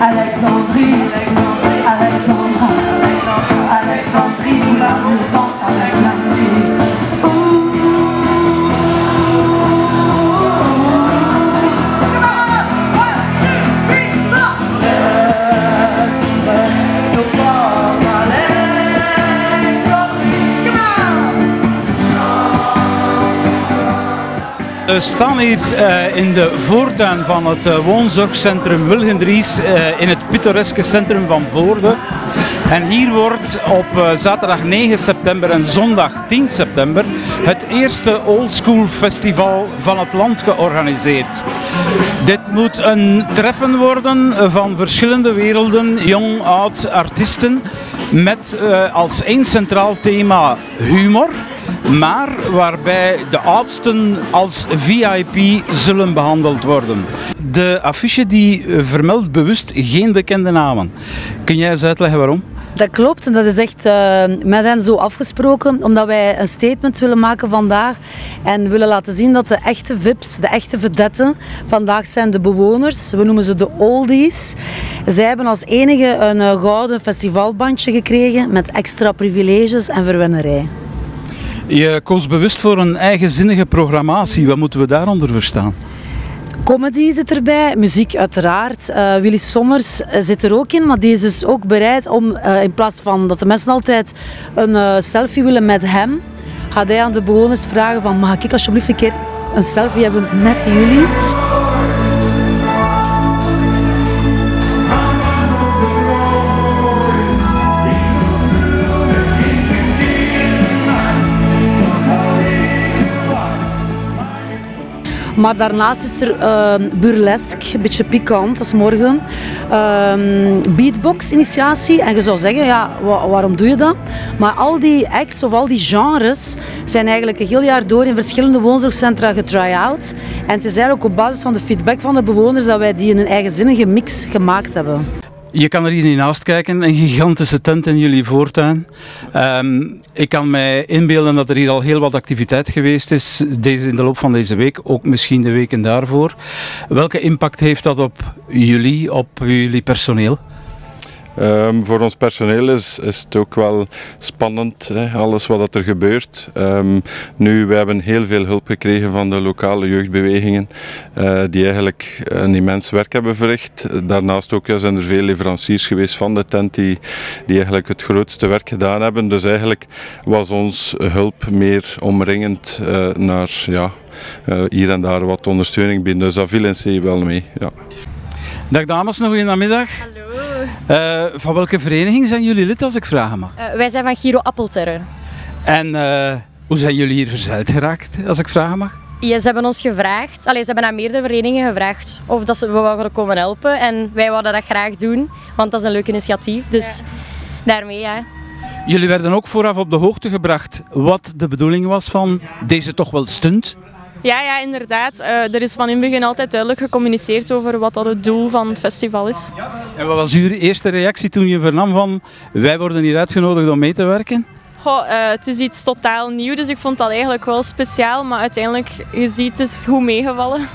Alexandrie, We staan hier eh, in de voortuin van het eh, woonzorgcentrum Wilgendries eh, in het pittoreske centrum van Voorde. En hier wordt op eh, zaterdag 9 september en zondag 10 september het eerste Oldschool Festival van het land georganiseerd. Dit moet een treffen worden van verschillende werelden, jong, oud, artiesten, met eh, als één centraal thema humor maar waarbij de oudsten als VIP zullen behandeld worden. De affiche die eh, vermeldt bewust geen bekende namen. Kun jij eens uitleggen waarom? Dat klopt en dat is echt eh, met hen zo afgesproken, omdat wij een statement willen maken vandaag en willen laten zien dat de echte VIP's, de echte vedetten, vandaag zijn de bewoners. We noemen ze de oldies. Zij hebben als enige een eh, gouden festivalbandje gekregen met extra privileges en verwennerij. Je koos bewust voor een eigenzinnige programmatie. Wat moeten we daaronder verstaan? Comedy zit erbij, muziek uiteraard. Eh Willy Sommers eh, zit er ook in, maar die is dus ook bereid om eh, in plaats van dat de mensen altijd een selfie willen met hem, gaat hij aan de bewoners vragen van mag ik alsjeblieft een keer een selfie hebben met jullie? Maar daarnaast is er ehm, burlesque, een beetje pikant, dat is morgen. Ehm, beatbox-initiatie. En je zou zeggen, ja, wa- waarom doe je dat? Maar al die acts of al die genres zijn eigenlijk een heel jaar door in verschillende woonzorgcentra getry-out. En het is eigenlijk op basis van de feedback van de bewoners dat wij die in een eigenzinnige mix gemaakt hebben. Je kan er hier niet naast kijken, een gigantische tent in jullie voortuin. Ehm, ik kan mij inbeelden dat er hier al heel wat activiteit geweest is deze, in de loop van deze week, ook misschien de weken daarvoor. Welke impact heeft dat op jullie, op jullie personeel? Ehm, voor ons personeel is, is het ook wel spannend, hè, alles wat dat er gebeurt. Ehm, nu, we hebben heel veel hulp gekregen van de lokale jeugdbewegingen, eh, die eigenlijk een immens werk hebben verricht. Daarnaast ook ja, zijn er veel leveranciers geweest van de tent die, die eigenlijk het grootste werk gedaan hebben. Dus eigenlijk was ons hulp meer omringend eh, naar ja, eh, hier en daar wat ondersteuning bieden. Dus dat viel in C wel mee. Ja. Dag dames, nog een namiddag. Eh, van welke vereniging zijn jullie lid, als ik vragen mag? Eh, wij zijn van Giro Appelterre. En eh, hoe zijn jullie hier verzeild geraakt, als ik vragen mag? Ja, ze hebben ons gevraagd, allee, ze hebben aan meerdere verenigingen gevraagd of dat ze we wouden komen helpen. En wij wilden dat graag doen, want dat is een leuk initiatief. Dus daarmee, ja. Jullie werden ook vooraf op de hoogte gebracht wat de bedoeling was van deze toch wel stunt. Ja, ja, inderdaad. Eh, er is van in het begin altijd duidelijk gecommuniceerd over wat dat het doel van het festival is. En wat was uw eerste reactie toen je vernam van wij worden hier uitgenodigd om mee te werken? Goh, eh, het is iets totaal nieuw, dus ik vond dat eigenlijk wel speciaal. Maar uiteindelijk, je ziet, het is goed meegevallen.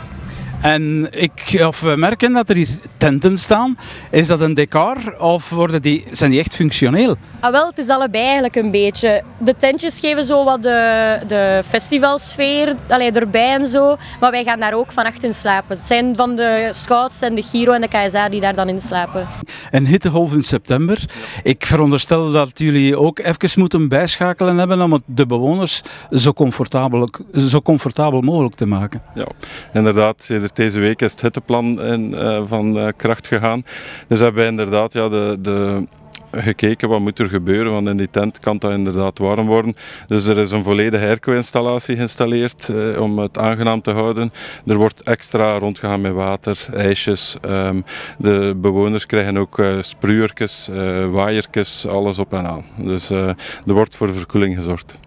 En ik, of we merken dat er hier tenten staan. Is dat een decor of worden die, zijn die echt functioneel? Ah, wel, het is allebei eigenlijk een beetje. De tentjes geven zo wat de, de festivalsfeer allee, erbij en zo. Maar wij gaan daar ook vannacht in slapen. Het zijn van de scouts en de Giro en de KSA die daar dan in slapen. Een hittegolf in september. Ik veronderstel dat jullie ook even moeten bijschakelen hebben om het de bewoners zo comfortabel, zo comfortabel mogelijk te maken. Ja, inderdaad. Deze week is het hitteplan in, eh, van eh, kracht gegaan. Dus hebben wij inderdaad ja, de, de, gekeken wat moet er gebeuren, want in die tent kan dat inderdaad warm worden. Dus er is een volledige airco-installatie geïnstalleerd eh, om het aangenaam te houden. Er wordt extra rondgegaan met water, ijsjes. Ehm, de bewoners krijgen ook sproeiertjes, uh, waaiertjes, alles op en aan. Dus er wordt voor verkoeling gezorgd.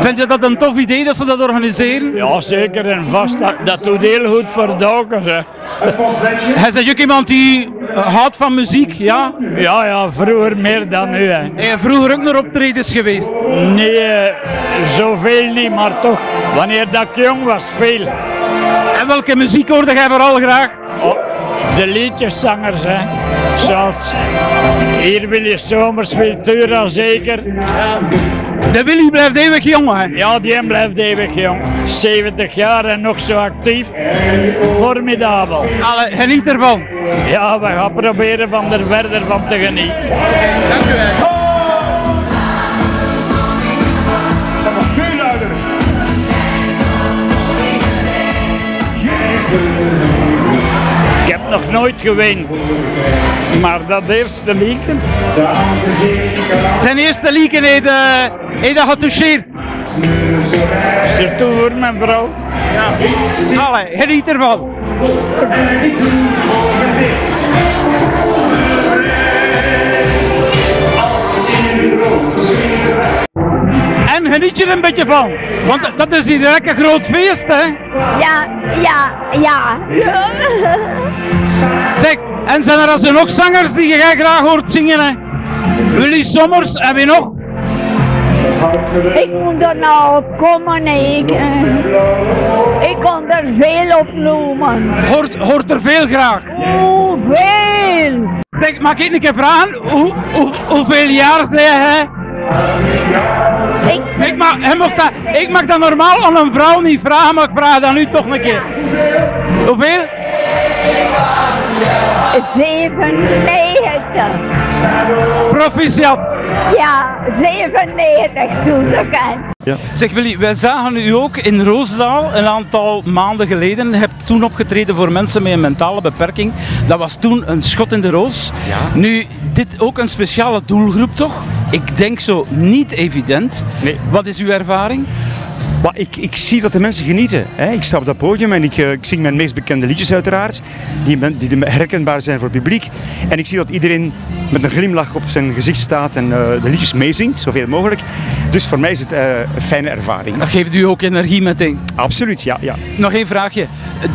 Vind je dat een tof idee dat ze dat organiseren? Ja, zeker en vast. Dat, dat doet heel goed voor dokers. Hè. Hij is ook iemand die houdt van muziek, ja? Ja, ja, vroeger meer dan nu. Hè. En je vroeger ook naar optredens geweest? Nee, zoveel niet, maar toch, wanneer dat ik jong was, veel. En welke muziek hoorde jij vooral graag? Oh, de liedjeszangers, hè. Zoals hier Willy Somers, Wiltura zeker. De Willy blijft eeuwig jong, hè? Ja, die blijft eeuwig jong. 70 jaar en nog zo actief. Formidabel. Allee, geniet ervan. Ja, we gaan proberen van er verder van te genieten. Dank u wel. Veel luider. Ik heb nog nooit gewend. Maar dat eerste lieken, Zijn eerste lieken heeft, uh, heeft dat getoucheerd. er toe voor mijn vrouw. Allee, geniet ervan. Geniet je er een beetje van, want dat is hier een lekker groot feest, hè? Ja, ja, ja. Zeg, en zijn er als er nog zangers die jij graag hoort zingen, hè? Willy Sommers, en wie nog? Ik moet er nou op komen, nee. Ik, eh, ik kon er veel op noemen. Hoort, hoort er veel graag. Hoeveel? Zeg, mag ik een keer vragen, hoe, hoe, hoeveel jaar zei hij? Ik, Ik mag, hij mocht dat, ik mag dat normaal aan een vrouw niet vragen, maar ik vraag dat nu toch een keer. Hoeveel? 97. Proficiat. Ja, 97 toegekend. Zeg Willy, wij zagen u ook in Roosdaal een aantal maanden geleden. Je hebt toen opgetreden voor mensen met een mentale beperking. Dat was toen een schot in de roos. Nu, dit ook een speciale doelgroep toch? Ik denk zo niet evident. Nee. Wat is uw ervaring? Maar ik, ik zie dat de mensen genieten. Hè. Ik sta op dat podium en ik, eh, ik zing mijn meest bekende liedjes uiteraard, die, men- die herkenbaar zijn voor het publiek. En ik zie dat iedereen met een glimlach op zijn gezicht staat en eh, de liedjes meezingt, zoveel mogelijk. Dus voor mij is het eh, een fijne ervaring. Dat geeft u ook energie meteen. Absoluut, ja. ja. Nog één vraagje.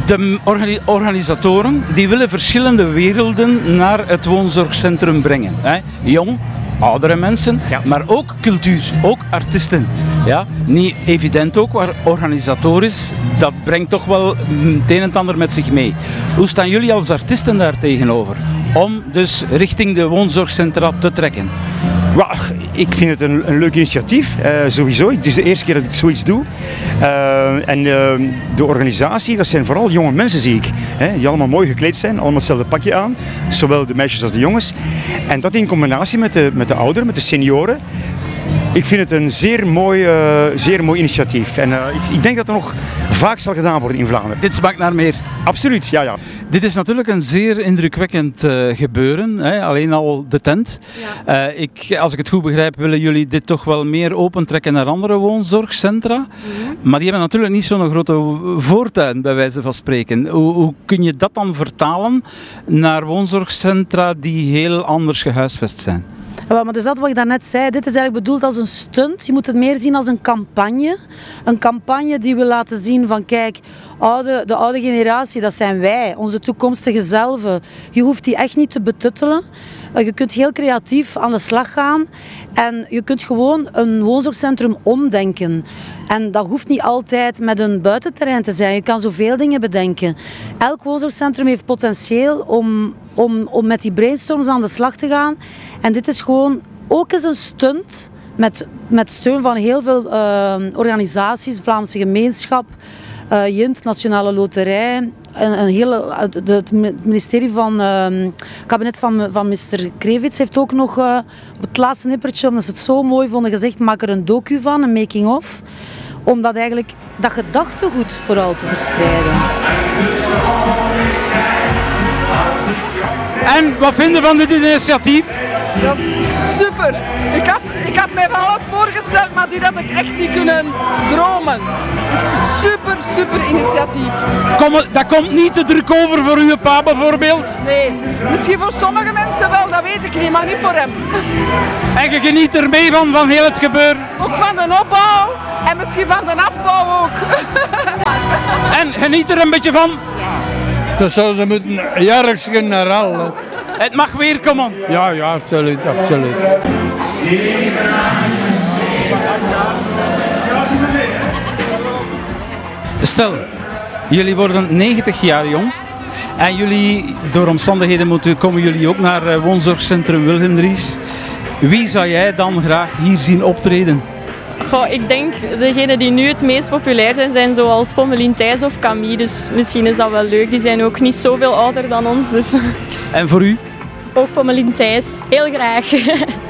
De organi- organisatoren die willen verschillende werelden naar het woonzorgcentrum brengen. Hè? Jong, oudere mensen, Ja. maar ook cultuur, ook artiesten. Ja? Niet evident ook, maar organisatorisch, dat brengt toch wel het een en het ander met zich mee. Hoe staan jullie als artiesten daar tegenover? Om dus richting de woonzorgcentra te trekken. Wel, ik vind het een, een leuk initiatief, eh, sowieso. Het is de eerste keer dat ik zoiets doe. Eh, en eh, de organisatie, dat zijn vooral jonge mensen, zie ik. Hè, die allemaal mooi gekleed zijn, allemaal hetzelfde pakje aan. Zowel de meisjes als de jongens. En dat in combinatie met de, met de ouderen, met de senioren. Ik vind het een zeer mooi, eh, zeer mooi initiatief. En eh, ik, ik denk dat er nog vaak zal gedaan worden in Vlaanderen. Dit smaakt naar meer. Absoluut, ja, ja. Dit is natuurlijk een zeer indrukwekkend eh, gebeuren, hè? alleen al de tent. Eh, ik, als ik het goed begrijp, willen jullie dit toch wel meer opentrekken naar andere woonzorgcentra. Maar die hebben natuurlijk niet zo'n grote voortuin, bij wijze van spreken. Hoe, hoe kun je dat dan vertalen naar woonzorgcentra die heel anders gehuisvest zijn? Maar dat is dat wat ik daarnet zei. Dit is eigenlijk bedoeld als een stunt. Je moet het meer zien als een campagne. Een campagne die wil laten zien van kijk, oude, de oude generatie, dat zijn wij, onze toekomstige zelven. Je hoeft die echt niet te betuttelen. Eh, Je kunt heel creatief aan de slag gaan en je kunt gewoon een woonzorgcentrum omdenken. En dat hoeft niet altijd met een buitenterrein te zijn. Je kan zoveel dingen bedenken. Elk woonzorgcentrum heeft potentieel om, om, om met die brainstorms aan de slag te gaan. En dit is gewoon ook eens een stunt met, met steun van heel veel eh, organisaties, Vlaamse gemeenschap, eh Jint, Nationale Loterij, een, een hele, het, de- het ministerie van ehm, het kabinet van, van minister Krevits heeft ook nog eh, op het laatste nippertje, omdat ze het zo mooi vonden, gezegd maak er een docu van, een making-of. Om dat eigenlijk, dat gedachtegoed vooral te verspreiden. En wat vinden van dit initiatief? Dat is super. Ik had, ik had mij van alles voorgesteld, maar dit had ik echt niet kunnen dromen. Het is een super, super initiatief. Kom, dat komt niet te druk over voor uw pa bijvoorbeeld. Nee, misschien voor sommige mensen wel, dat weet ik niet, maar niet voor hem. En je geniet er mee van, van heel het gebeuren. Ook van de opbouw en misschien van de afbouw ook. En geniet er een beetje van. Dat zouden ze moeten jaarlijks herhalen. Het mag weer komen. Ja, ja, absoluut, absoluut. Stel, Jullie worden 90 jaar jong. En jullie, door omstandigheden moeten, komen jullie ook naar eh, woonzorgcentrum Wilgendries. Wie zou jij dan graag hier zien optreden? Goh, ik denk degenen die nu het meest populair zijn, zijn zoals Pommelien Thijs of Camille. Dus misschien is dat wel leuk. Die zijn ook niet zoveel ouder dan ons. Dus. En voor u? Ook Pommelien Thijs, heel graag.